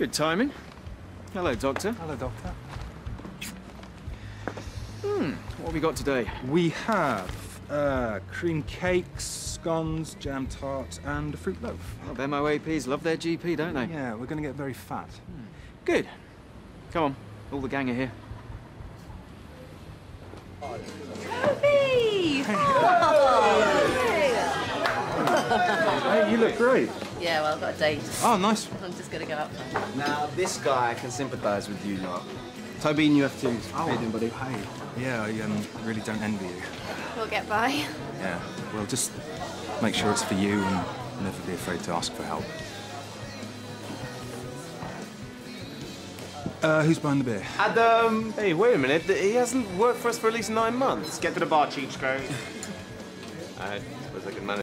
Good timing. Hello, Doctor. Hello, Doctor. Hmm, what have we got today? We have uh, cream cakes, scones, jam tart, and a fruit loaf. Oh, them OAPs love their GP, don't they? Yeah, we're going to get very fat. Good. Come on. All the gang are here. Hey! Hey, you look great. Yeah, well, I've got a date. Oh, nice. I'm just gonna go outside. Now, this guy can sympathise with you lot. Toby, you have to. How you buddy? Hey. Yeah, I um, really don't envy you. We'll get by. Yeah. Well, just make sure it's for you and never be afraid to ask for help. Uh, who's buying the beer? Adam! Hey, wait a minute. He hasn't worked for us for at least nine months. Get to the bar, Cheechko. I suppose I can manage.